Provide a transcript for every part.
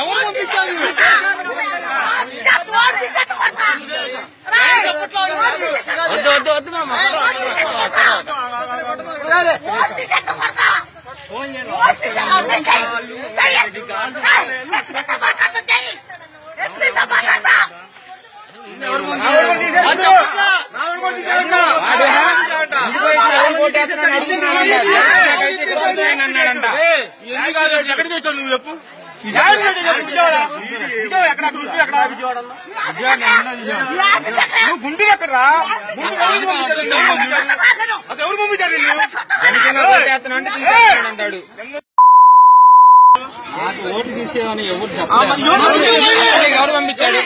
ఎవరు పంపిస్తారు jungle. ఎక్కడికి వచ్చావు నువ్వు చెప్పు నువ్వు గుంటూరు ఎక్కడరా పంపించారు? అది ఎవరు పంపించారు? అంటాడు. ఓటు తీసేవని ఎవరు పంపించాడు?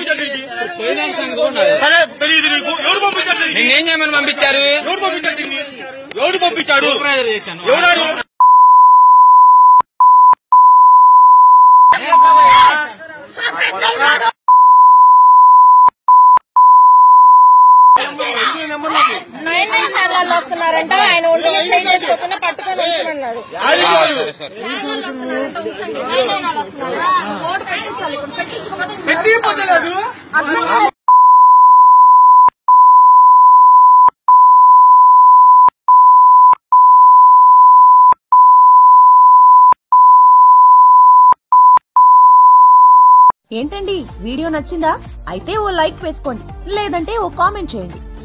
సరే తెలియదు నీకు. ఎవరు పంపించారు? నిన్నేం చేయమని పంపించారు? ఎవరు పంపించారు? ఎవరు పంపించాడు? చేశాను. ఎవడాడు నైన్ నైన్ వస్తున్నారంట. ఆయన ఒంటిలో చేసుకోకుండా పట్టుకొని ఉంచమన్నాడు ఏంటండి? వీడియో నచ్చిందా? అయితే ఓ లైక్ వేసుకోండి. లేదంటే ఓ కామెంట్ చేయండి.